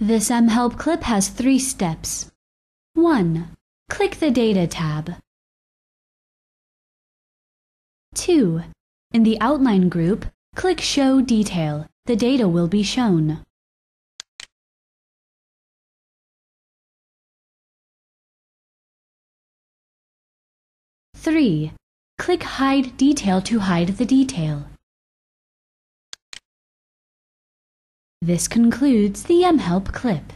This mHelp clip has three steps. 1. Click the Data tab. 2. In the Outline group, click Show Detail. The data will be shown. Three. Click Hide Detail to hide the detail. This concludes the mHelp clip.